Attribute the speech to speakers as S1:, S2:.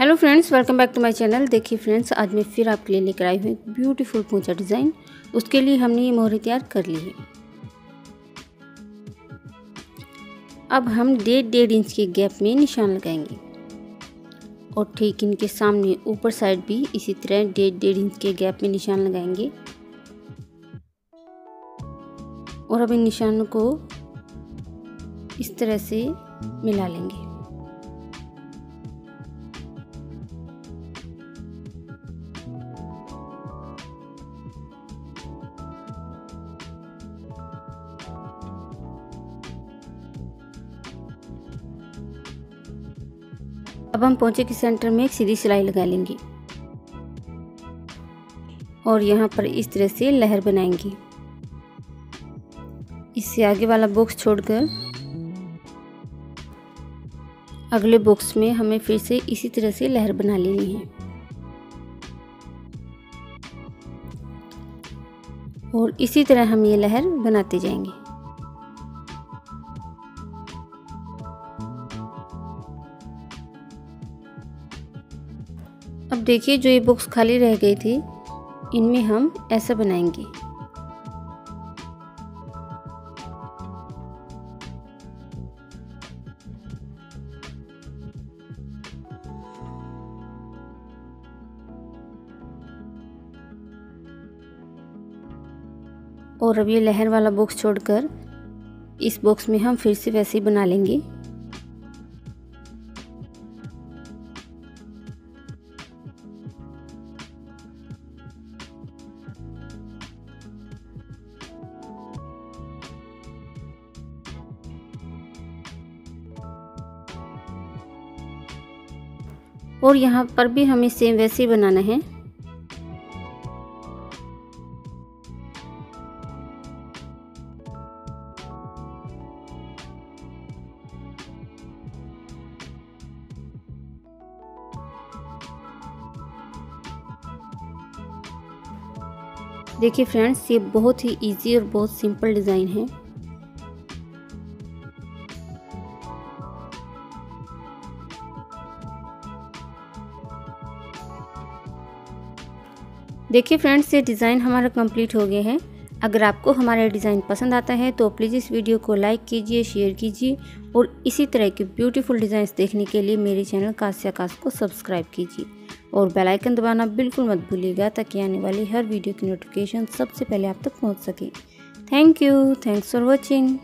S1: Hello friends welcome back to my channel देखिए friends आज मैं फिर आपके लिए लेकर आई हूँ एक ब्यूटीफुल पोंचा डिज़ाइन उसके लिए हमने ये मोहरे तैयार कर ली है। अब हम डेढ़ डेढ़ इंच के गैप में निशान लगाएँगे। और ठीक इनके सामने ऊपर साइड भी इसी तरह डेढ़ डेढ़ इंच के गैप में निशान लगाएँगे। और अब इन निशानों को इस तरह से मिला लेंगे। अब हम पोंचे के सेंटर में एक सीधी सिलाई लगा लेंगे। और यहाँ पर इस तरह से लहर बनाएँगे। इससे आगे वाला बॉक्स छोड़कर अगले बॉक्स में हमें फिर से इसी तरह से लहर बना लेनी है। और इसी तरह हम ये लहर बनाते जाएँगे। अब देखिए जो ये बुक्स खाली रह गई थी, इनमें हम ऐसा बनाएँगे। और अब ये लहर वाला बॉक्स छोड़कर, इस बॉक्स में हम फिर से वैसे ही बना लेंगे। और यहाँ पर भी हमें सेम वैसे ही बनाना है। देखिए फ्रेंड्स ये बहुत ही इजी और बहुत सिंपल डिज़ाइन है। देखिए फ्रेंड्स, ये डिज़ाइन हमारा कंप्लीट हो गया है। अगर आपको हमारा डिज़ाइन पसंद आता है तो प्लीज़ इस वीडियो को लाइक कीजिए, शेयर कीजिए और इसी तरह के ब्यूटीफुल डिज़ाइंस देखने के लिए मेरे चैनल काश आकाश को सब्सक्राइब कीजिए। और बेल आइकन दबाना बिल्कुल मत भूलिएगा, ताकि आने वाली हर वीडियो की नोटिफिकेशन सबसे पहले आप तक पहुँच सके। Thank you, thanks for watching.